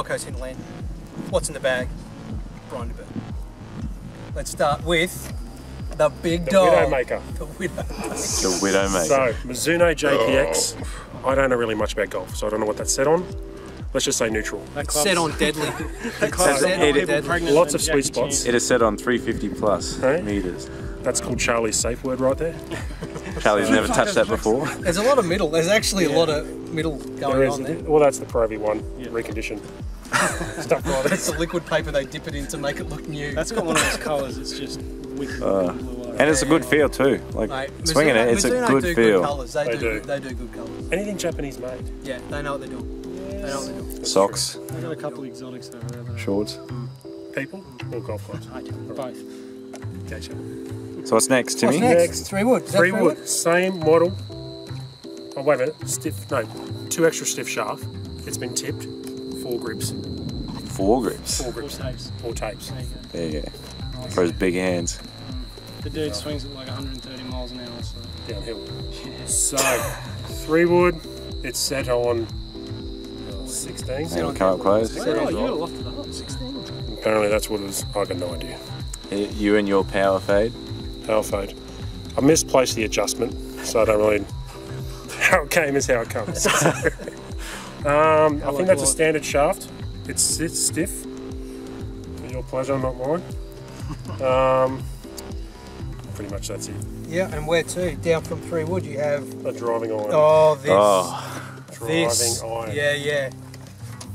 Gold Coast hinterland. What's in the bag? Brian de Let's start with the big The dog. Widowmaker. The Widow. The Widowmaker. So, Mizuno JPX. I don't know really much about golf, so I don't know what that's set on. Let's just say neutral. That It's club's- set on deadly. that set on people deadly. Lots of sweet spots. It is set on 350 plus Hey? meters. That's called Charlie's safe word right there. Charlie's never touched that before. There's a lot of middle. There's actually a lot of middle There going is, on there. well, that's the Pro V1 reconditioned stuff right there. It's the liquid paper they dip it in to make it look new. That's got one of those colours. It's just wicked Uh, blue And it's a good feel too. Like Mate, swinging Mizuno- it, it's Mizuno a good do feel. Good colours. They, They do. do. They do good colours. Anything Japanese made. Yeah, they know what they're doing. They know what they're doing. Socks, I've got a couple of exotics over there. but- shorts. People or golf clubs? Both. Gotcha. So what's next, Timmy? What's next? Next. Three wood. Is that Three wood, same model. Oh, wait a minute. Stiff, no, two extra stiff shaft. It's been tipped. Four grips. Four grips. Four grips. Four grips. tapes. Four tapes. There you go. There you go. For his big hands. The dude swings at like 130 miles an hour, so. Downhill. So, three wood. It's set on 16. Hang on, come up close. Set on Oh, you got a drop. lot the hole. 16. Apparently that's what it was. I got no idea. You and your power fade. Power fade. I misplaced the adjustment, so I don't really. How it came is how it comes. um, I think that's a standard shaft. It's, sits stiff. For your pleasure, not mine. Um, pretty much that's it. Yeah, and where to? Down from three wood, you have. A driving iron. Oh, this. Oh, driving this. iron. Yeah, yeah.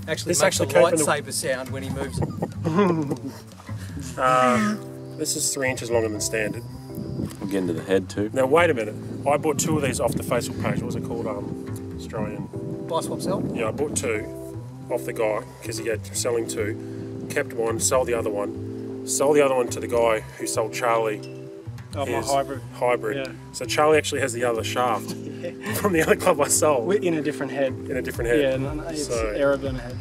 Actually, This makes actually a came from the- lightsaber sound when he moves it. Um, this is three inches longer than standard. We'll get into the head too. Now wait a minute. I bought two of these off the Facebook page. What was it called? Um, Australian. Buy swap sell. Yeah, I bought two off the guy because he had selling two. Kept one, sold the other one. Sold the other one to the guy who sold Charlie Oh, my hybrid. hybrid. Yeah. So Charlie actually has the other shaft from the other club I sold We're in a different head. in a different head. Yeah, no, no, it's So- Aeroburner head.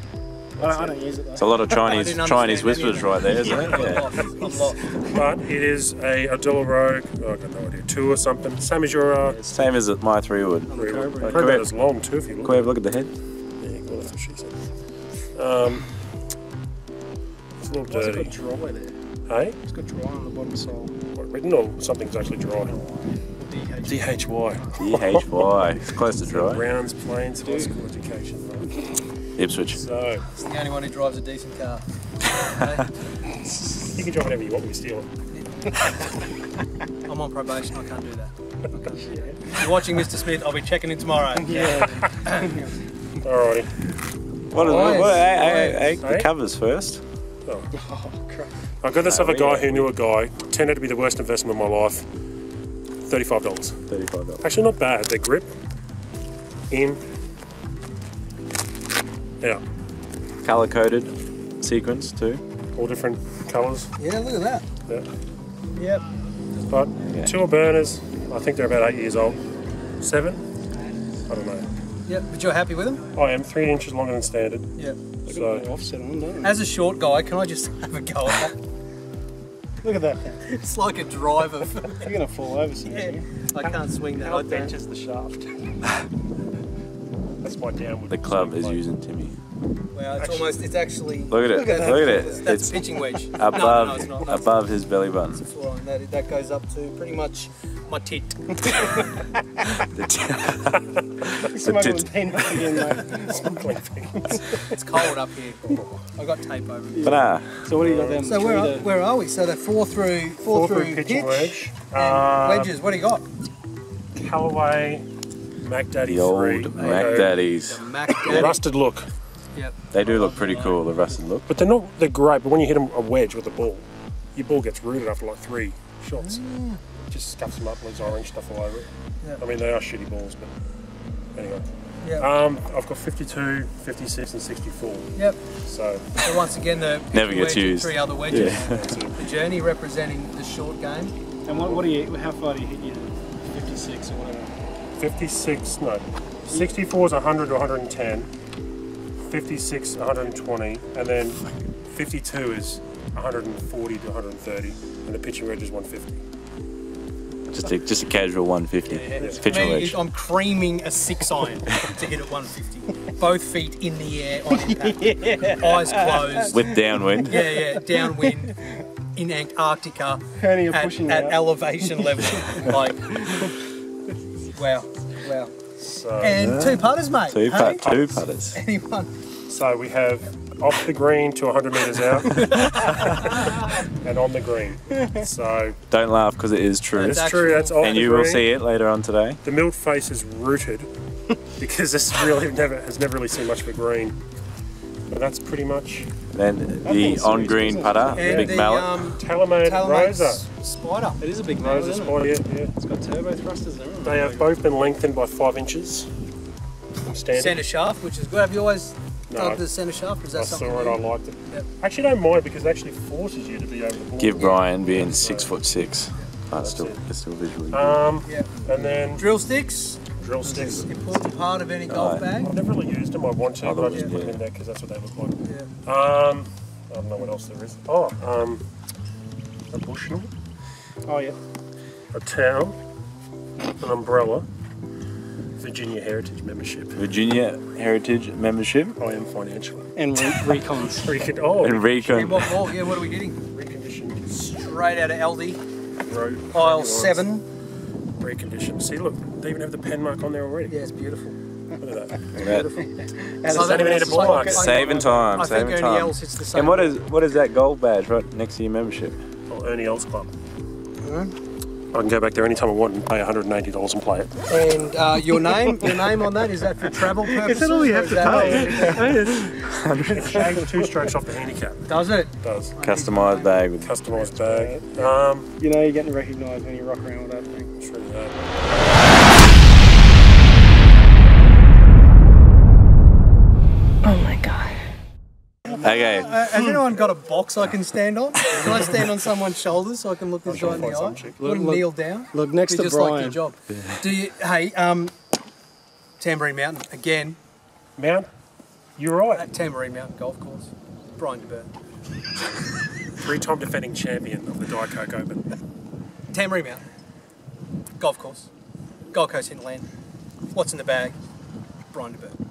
I don't, I don't use it though. It's though. a lot of Chinese Chinese whispers right of there, isn't it? Yeah. Lost. I'm. But it is a Adilla Rogue. Oh, I got no idea. Two or something. Same as your. Uh, Same as my three wood. On the Cobra. Like, Probably Correct. as long too if you look. Can we have a look at the head? Yeah, well, that's what she said. Um, it's a little Why's it dirty. got dry there? Hey? It's got dry on the bottom sole. What, written or something's actually dry? DH. DHY. DHY. It's close to dry. Browns Plains High School education. Right? Ipswich. So It's the only one who drives a decent car. you can drive whatever you want. We steal it. I'm on probation. I can't do that. If you're watching Mr. Smith, I'll be checking in tomorrow. Yeah. Alrighty. What is Nice. what, hey, hey, hey, the covers first. oh, oh crap. I got this Oh, off a guy yeah. who knew a guy. Turned out to be the worst investment of my life. Thirty-five dollars. Thirty-five dollars. Actually, not bad. Their grip, in, Yeah. Color coded sequence too. all different colours. Yeah, look at that. Yeah. Yep. But Yeah. tour burners. I think they're about eight years old. Seven. I don't know. Yep. But you're happy with them? I am three inches longer than standard. Yep. So- offset on them, don't? As a short guy, can I just have a go at that? Look at that. It's like a driver. You're going to fall over soon. yeah. I can't swing that. I How don't. is the shaft? That's my downward. The club is plate. using Timmy. Well, it's almost. It's actually. Look at it. Look at, it. That's, It's pitching wedge. above No, no, no, it's not. That's above his belly button. the floor, and that, that goes up to pretty much my tit. The t- Smuggling tit- peanuts again, mate. It's cold up here. I got tape over it. but nah, So what do you got them? So where are, where are we? So they're four through four, Four through through pitching pitch wedge. and Uh, wedges. What do you got? Callaway, Mac Daddy the old 3. Mac Okay. Daddies. The Mac Daddy. rusted look. Yep. They do look pretty cool. The rusted look. But they're not, they're great, but when you hit them a wedge with a ball, your ball gets rooted after like three shots. Just scuffs them up, leaves orange stuff all over it. Yeah. I mean, they are shitty balls, but anyway. Yep. Um, I've got 52, 56, and 64. Yep. So, So once again, the Never gets used. Three other wedges. Yeah. The journey representing the short game. And what, what do you? How far do you hit your 56 or whatever? 56, no, 64 is 100 to 110, 56, 120, and then 52 is 140 to 130, and the pitching wedge is 150. Just a just a casual 150. It's pitch and wedge. I'm creaming a six iron to hit at 150. Both feet in the air on impact. Eyes closed. With downwind. Yeah, yeah, downwind in Antarctica at, at elevation level. like, wow, wow. So, And two putters, mate. Two, hey? put, two putters. Anyone? so we have off the green to 100 metres out and on the green. So Don't laugh because it is true. That's it's true, that's off And the you green. will see it later on today. The milled face is rooted because this really never has never really seen much of a green. But that's pretty much Then the on green putter, the big the mallet. um, TaylorMade TaylorMade Rossa. S- spider. It is a big nail, Rossa isn't spider, it? yeah, yeah. It's got turbo thrusters and everything. They have both been lengthened by five inches from standard. Centre shaft, which is good. Have you always No. dug the centre shaft? Is that I something saw it. I liked it. Yep. I actually don't mind because it actually forces you to be over the ball. Give Brian being six foot six. Oh, it's still, it's still visually. Um, Yeah. and then Drill sticks, drill sticks. important part of any golf Right. bag. I've never really used them. I want to, Oh, but I those- just put them in there because that's what they look like. Yeah. Um, I don't know what else there is. Oh, um, a bushel, Oh yeah. a towel, an umbrella, Virginia Heritage membership. Virginia Heritage membership oh, I am financial. And re- recons. Or you could, oh, and And recon. what more? Yeah, what are we getting? reconditioned Straight out of Aldi, road. aisle lines. seven. Reconditioned. See, look, they even have the pen mark on there already. Yeah, it's beautiful. Look at that. That- Does that even need a ball mark? saving time, I think saving only time. else it's the same. And what is what is that gold badge right next to your membership? Oh, Ernie Els Club. I can go back there anytime I want and pay $180 and play it. And uh, your name, your name on that is that for travel purposes? Is that all you have to that- It shaves two strokes off the handicap. Does it? It does. Customized bag with Customised bag. Um, You know you're getting recognised when you rock around with that thing. it's really that. Okay, Uh, has anyone got a box I can stand on? Can I stand on someone's shoulders so I can look this guy in the eye? find some chick. Wouldn't Look- kneel down. Look next Be to just like Brian. your job. Do you? Hey, um, Tamborine Mountain again. Mount, you're right. At Tamborine Mountain Golf Course. Brian DeBert. Three-time defending champion of the Diet Coke Open. Tamborine Mountain Golf Course. Gold Coast hinterland. What's in the bag? Brian DeBert.